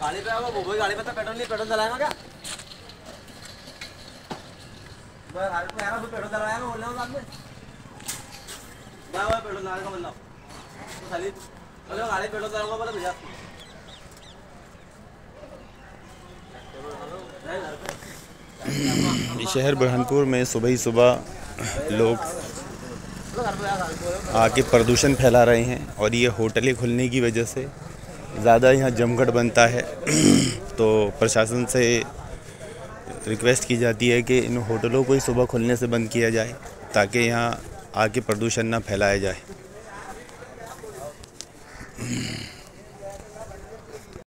गाड़ी पे आओ वो गाड़ी पे तो पेट्रोल नहीं, पेट्रोल चलाएगा क्या पेट्रोल चलाएगा बोल रहा हूँ साथ में। वो पेट्रोल का बोल रहा हूँ गाड़ी पेट्रोल चलाऊँगा बोले, भैया शहर बुरहानपुर में सुबह ही सुबह लोग आके प्रदूषण फैला रहे हैं और ये होटलें खुलने की वजह से ज़्यादा यहाँ जमघट बनता है। तो प्रशासन से रिक्वेस्ट की जाती है कि इन होटलों को ही सुबह खुलने से बंद किया जाए ताकि यहाँ आके प्रदूषण ना फैलाया जाए।